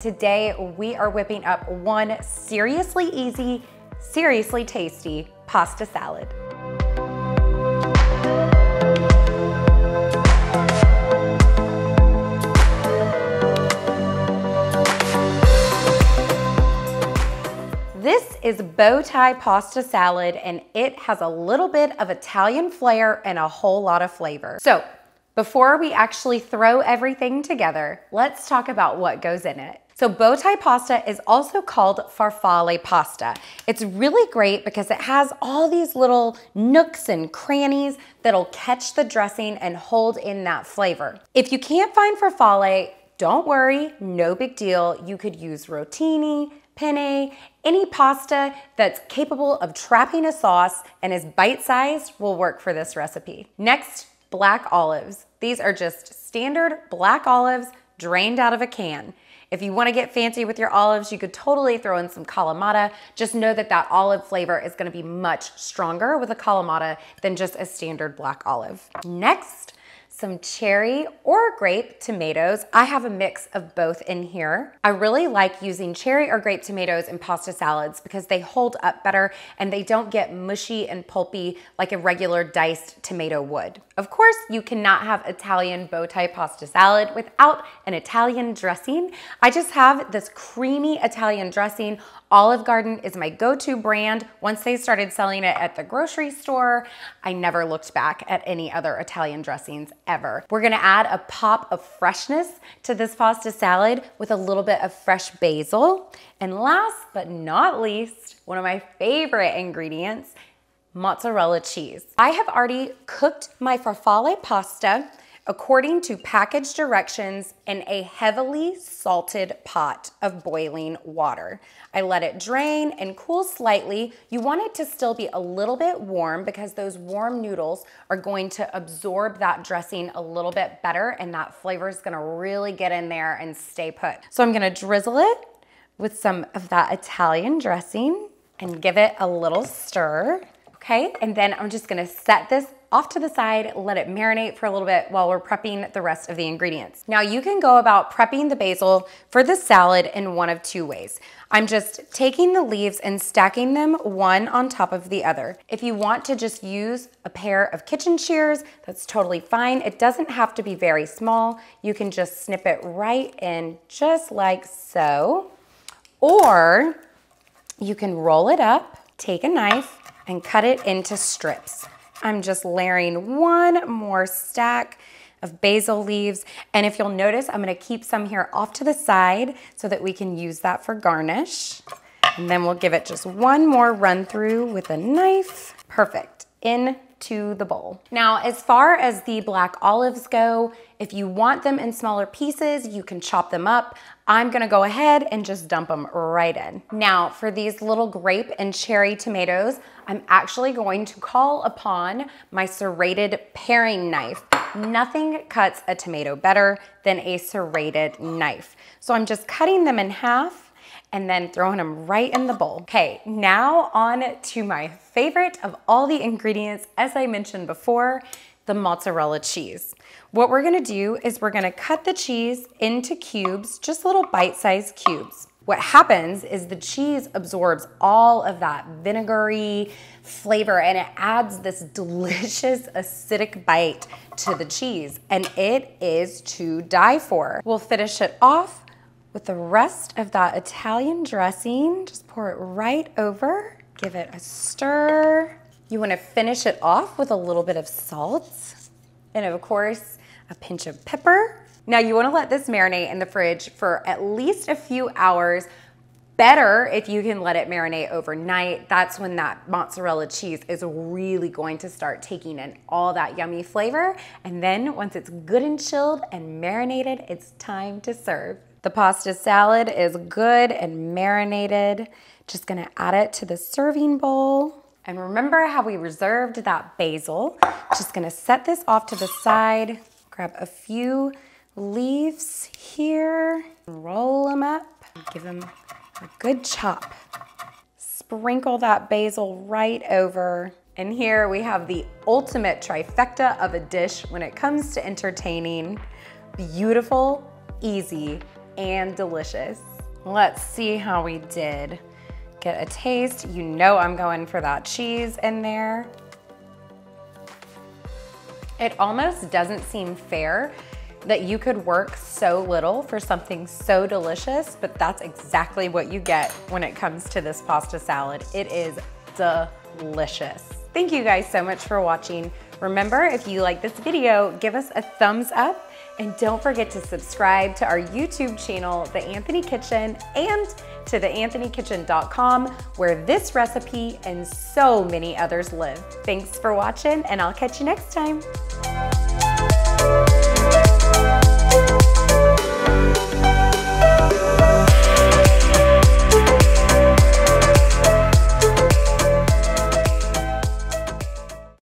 Today, we are whipping up one seriously easy, seriously tasty pasta salad. This is bow tie pasta salad and it has a little bit of Italian flair and a whole lot of flavor. So before we actually throw everything together, let's talk about what goes in it. So bow tie pasta is also called farfalle pasta. It's really great because it has all these little nooks and crannies that'll catch the dressing and hold in that flavor. If you can't find farfalle, don't worry, no big deal. You could use rotini, penne, any pasta that's capable of trapping a sauce and is bite-sized will work for this recipe. Next, black olives. These are just standard black olives drained out of a can. If you wanna get fancy with your olives, you could totally throw in some Kalamata. Just know that that olive flavor is gonna be much stronger with a Kalamata than just a standard black olive. Next, some cherry or grape tomatoes. I have a mix of both in here. I really like using cherry or grape tomatoes in pasta salads because they hold up better and they don't get mushy and pulpy like a regular diced tomato would. Of course, you cannot have Italian bow tie pasta salad without an Italian dressing. I just have this creamy Italian dressing Olive Garden is my go-to brand. Once they started selling it at the grocery store, I never looked back at any other Italian dressings ever. We're gonna add a pop of freshness to this pasta salad with a little bit of fresh basil. And last but not least, one of my favorite ingredients, mozzarella cheese. I have already cooked my farfalle pasta according to package directions in a heavily salted pot of boiling water. I let it drain and cool slightly. You want it to still be a little bit warm because those warm noodles are going to absorb that dressing a little bit better and that flavor is gonna really get in there and stay put. So I'm gonna drizzle it with some of that Italian dressing and give it a little stir okay? And then I'm just gonna set this off to the side, let it marinate for a little bit while we're prepping the rest of the ingredients. Now you can go about prepping the basil for the salad in one of two ways. I'm just taking the leaves and stacking them one on top of the other. If you want to just use a pair of kitchen shears, that's totally fine. It doesn't have to be very small. You can just snip it right in just like so. Or you can roll it up, take a knife, and cut it into strips. I'm just layering one more stack of basil leaves. And if you'll notice, I'm gonna keep some here off to the side so that we can use that for garnish. And then we'll give it just one more run through with a knife. Perfect, into the bowl. Now, as far as the black olives go, if you want them in smaller pieces, you can chop them up. I'm gonna go ahead and just dump them right in. Now, for these little grape and cherry tomatoes, I'm actually going to call upon my serrated paring knife. Nothing cuts a tomato better than a serrated knife. So I'm just cutting them in half and then throwing them right in the bowl. Okay, now on to my favorite of all the ingredients, as I mentioned before, the mozzarella cheese. What we're gonna do is we're gonna cut the cheese into cubes, just little bite-sized cubes. What happens is the cheese absorbs all of that vinegary flavor and it adds this delicious acidic bite to the cheese and it is to die for. We'll finish it off with the rest of that Italian dressing. Just pour it right over, give it a stir. You wanna finish it off with a little bit of salt and of course, a pinch of pepper. Now you wanna let this marinate in the fridge for at least a few hours. Better if you can let it marinate overnight. That's when that mozzarella cheese is really going to start taking in all that yummy flavor. And then once it's good and chilled and marinated, it's time to serve. The pasta salad is good and marinated. Just gonna add it to the serving bowl. And remember how we reserved that basil. Just gonna set this off to the side, grab a few leaves here, roll them up, give them a good chop. Sprinkle that basil right over. And here we have the ultimate trifecta of a dish when it comes to entertaining. Beautiful, easy, and delicious. Let's see how we did. Get a taste. You know I'm going for that cheese in there. It almost doesn't seem fair that you could work so little for something so delicious, but that's exactly what you get when it comes to this pasta salad. It is delicious. Thank you guys so much for watching. Remember, if you like this video, give us a thumbs up and don't forget to subscribe to our YouTube channel, The Anthony Kitchen, and to theanthonykitchen.com, where this recipe and so many others live. Thanks for watching, and I'll catch you next time.